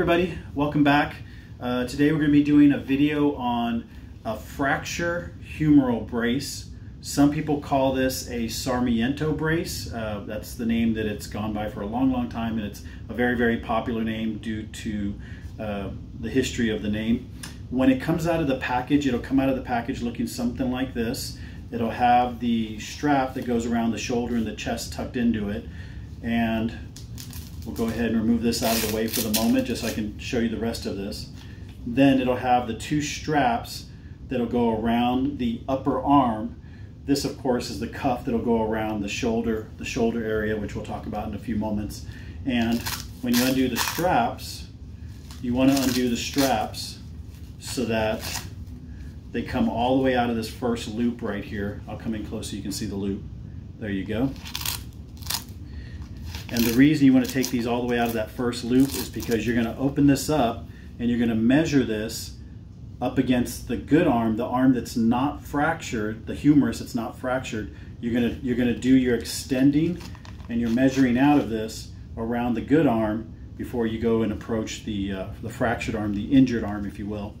everybody, welcome back. Uh, today we're going to be doing a video on a fracture humeral brace. Some people call this a Sarmiento brace. Uh, that's the name that it's gone by for a long, long time and it's a very, very popular name due to uh, the history of the name. When it comes out of the package, it'll come out of the package looking something like this. It'll have the strap that goes around the shoulder and the chest tucked into it. And We'll go ahead and remove this out of the way for the moment just so I can show you the rest of this. Then it'll have the two straps that'll go around the upper arm. This of course is the cuff that'll go around the shoulder, the shoulder area, which we'll talk about in a few moments. And when you undo the straps, you want to undo the straps so that they come all the way out of this first loop right here. I'll come in close so you can see the loop. There you go. And the reason you want to take these all the way out of that first loop is because you're going to open this up and you're going to measure this up against the good arm, the arm that's not fractured, the humerus that's not fractured. You're going to you're going to do your extending and you're measuring out of this around the good arm before you go and approach the uh, the fractured arm, the injured arm, if you will.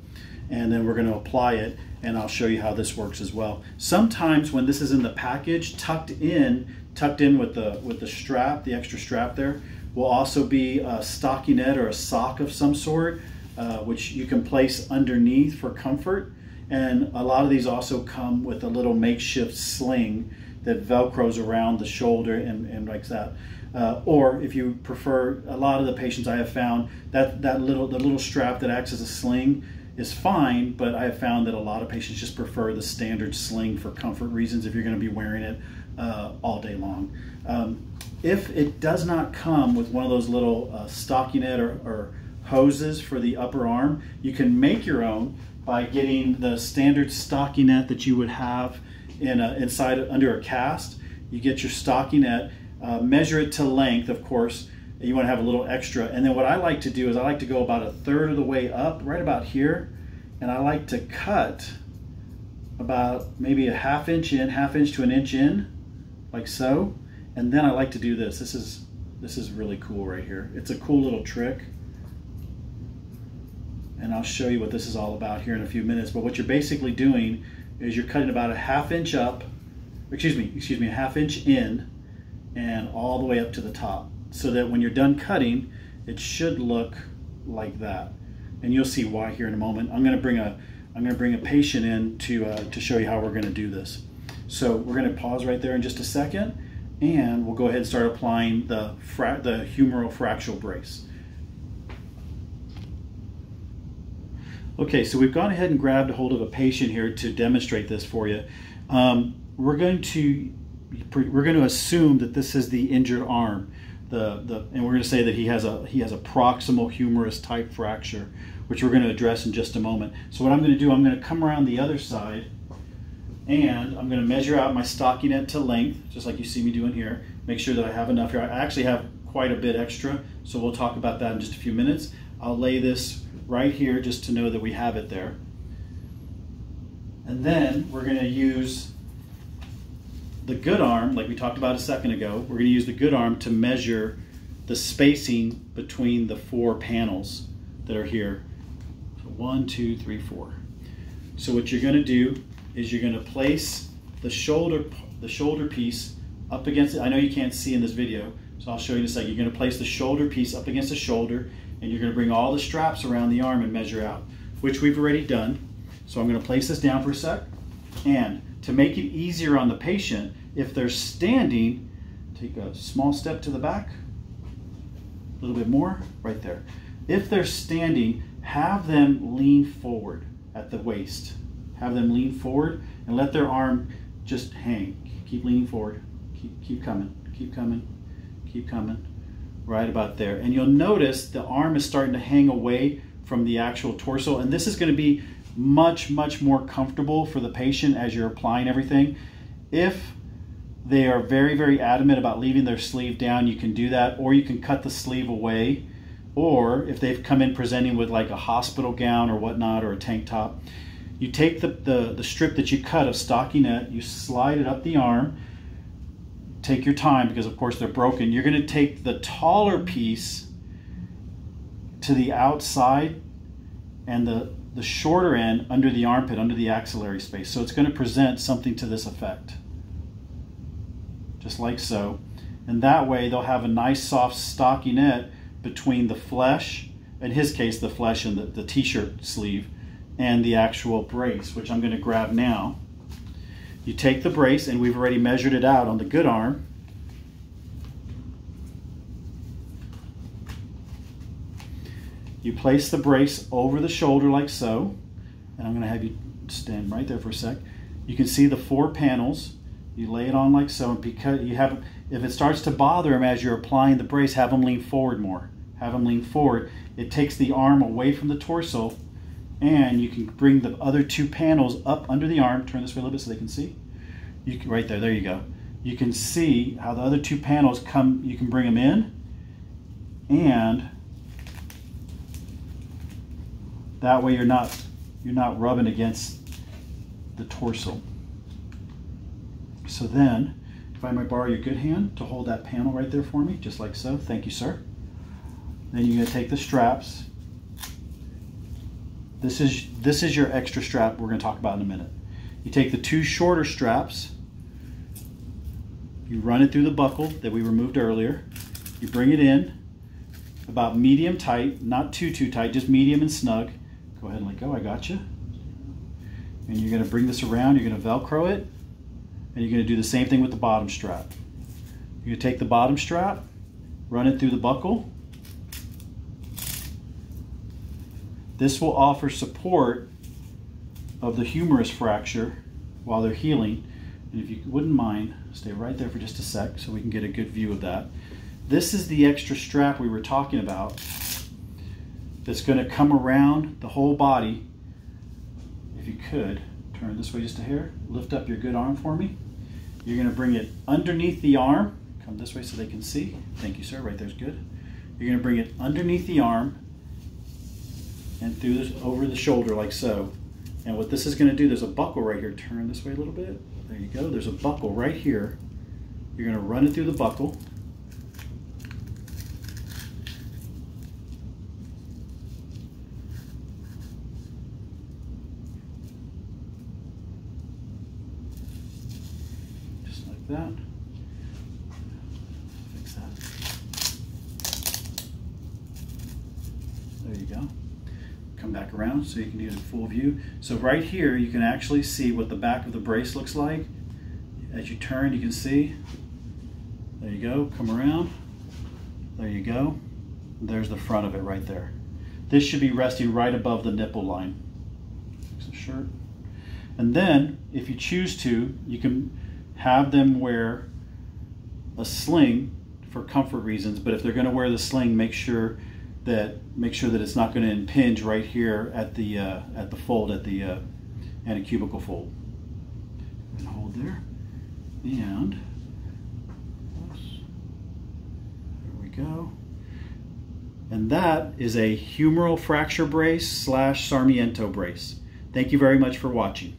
And then we're going to apply it, and I'll show you how this works as well. Sometimes when this is in the package, tucked in, tucked in with the with the strap, the extra strap there, will also be a stockinette or a sock of some sort, uh, which you can place underneath for comfort. And a lot of these also come with a little makeshift sling that velcros around the shoulder and, and like that. Uh, or if you prefer, a lot of the patients I have found that that little the little strap that acts as a sling is fine, but I have found that a lot of patients just prefer the standard sling for comfort reasons if you're going to be wearing it uh, all day long. Um, if it does not come with one of those little uh, stockinette or, or hoses for the upper arm, you can make your own by getting the standard stockinette that you would have in a, inside under a cast. You get your stockinette, uh, measure it to length, of course. You want to have a little extra. And then what I like to do is I like to go about a third of the way up, right about here. And I like to cut about maybe a half inch in, half inch to an inch in like so. And then I like to do this. This is, this is really cool right here. It's a cool little trick. And I'll show you what this is all about here in a few minutes. But what you're basically doing is you're cutting about a half inch up, excuse me, excuse me, a half inch in and all the way up to the top. So that when you're done cutting, it should look like that. And you'll see why here in a moment. I'm gonna bring a, I'm gonna bring a patient in to, uh, to show you how we're gonna do this. So we're going to pause right there in just a second and we'll go ahead and start applying the, the humeral fractional brace. Okay, so we've gone ahead and grabbed a hold of a patient here to demonstrate this for you. Um, we're going to we're going to assume that this is the injured arm, the the and we're going to say that he has a he has a proximal humerus type fracture, which we're going to address in just a moment. So what I'm going to do, I'm going to come around the other side and I'm going to measure out my stockinette to length, just like you see me doing here. Make sure that I have enough here. I actually have quite a bit extra, so we'll talk about that in just a few minutes. I'll lay this right here just to know that we have it there. And then we're going to use the good arm, like we talked about a second ago, we're going to use the good arm to measure the spacing between the four panels that are here. So one, two, three, four. So what you're going to do is you're going to place the shoulder the shoulder piece up against it. I know you can't see in this video, so I'll show you in a second. You're going to place the shoulder piece up against the shoulder, and you're going to bring all the straps around the arm and measure out, which we've already done. So I'm going to place this down for a sec. And to make it easier on the patient, if they're standing, take a small step to the back, a little bit more, right there. If they're standing, have them lean forward at the waist have them lean forward and let their arm just hang. Keep leaning forward. Keep, keep coming. Keep coming. Keep coming. Right about there. And you'll notice the arm is starting to hang away from the actual torso. And this is going to be much, much more comfortable for the patient as you're applying everything. If they are very, very adamant about leaving their sleeve down, you can do that, or you can cut the sleeve away. Or if they've come in presenting with like a hospital gown or whatnot, or a tank top, you take the, the, the strip that you cut of stockinette, you slide it up the arm, take your time because of course they're broken. You're gonna take the taller piece to the outside and the, the shorter end under the armpit, under the axillary space. So it's going to present something to this effect. Just like so. And that way they'll have a nice soft stockinette between the flesh, in his case the flesh and the, the t-shirt sleeve, and the actual brace, which I'm going to grab now. You take the brace, and we've already measured it out on the good arm. You place the brace over the shoulder like so, and I'm going to have you stand right there for a sec. You can see the four panels. You lay it on like so, and because you have, if it starts to bother them as you're applying the brace, have them lean forward more. Have them lean forward. It takes the arm away from the torso, and you can bring the other two panels up under the arm. Turn this way a little bit so they can see. You can, right there, there you go. You can see how the other two panels come, you can bring them in, and that way you're not you're not rubbing against the torso. So then, if I might borrow your good hand to hold that panel right there for me, just like so. Thank you, sir. Then you're to take the straps. This is this is your extra strap we're to talk about in a minute. You take the two shorter straps. You run it through the buckle that we removed earlier. You bring it in about medium tight, not too too tight, just medium and snug. Go ahead and let go, I got you. And you're gonna bring this around, you're gonna Velcro it, and you're gonna do the same thing with the bottom strap. You're gonna take the bottom strap, run it through the buckle. This will offer support of the humerus fracture while they're healing. And if you wouldn't mind, stay right there for just a sec so we can get a good view of that. This is the extra strap we were talking about that's going to come around the whole body. If you could, turn this way just a hair, lift up your good arm for me. You're going to bring it underneath the arm. Come this way so they can see. Thank you, sir. Right there's good. You're going to bring it underneath the arm and through this, over the shoulder like so. And what this is going to do, there's a buckle right here. Turn this way a little bit. There you go. There's a buckle right here. You're going to run it through the buckle. That. Fix that. There you go. Come back around so you can get a full view. So right here, you can actually see what the back of the brace looks like. As you turn, you can see. There you go. Come around. There you go. There's the front of it right there. This should be resting right above the nipple line. Fix the shirt. And then, if you choose to, you can have them wear a sling for comfort reasons, but if they're going to wear the sling, make sure that make sure that it's not going to impinge right here at the uh, at the fold at the uh, antecubital fold. And hold there, and there we go. And that is a humeral fracture brace slash Sarmiento brace. Thank you very much for watching.